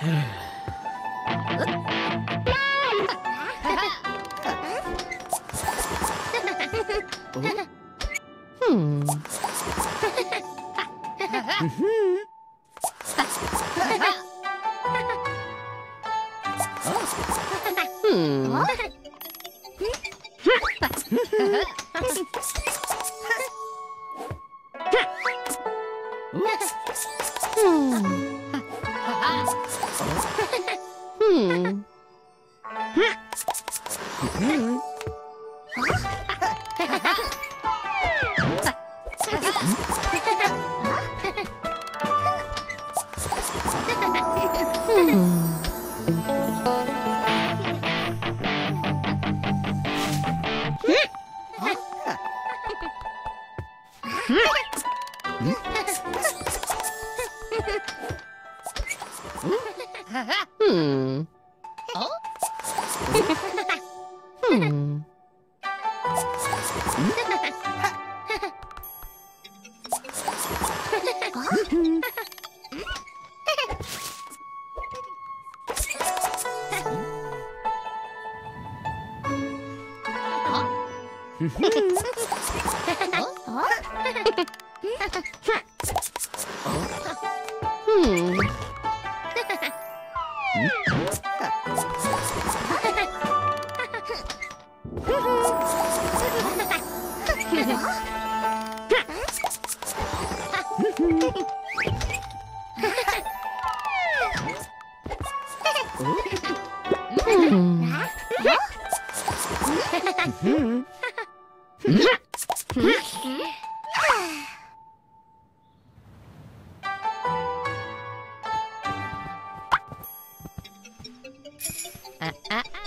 Hmm. Hmm. Hmm. Hmm. Hmm. hmm. Oh? hmm. Huh? Hmm. Ah, ah, ah.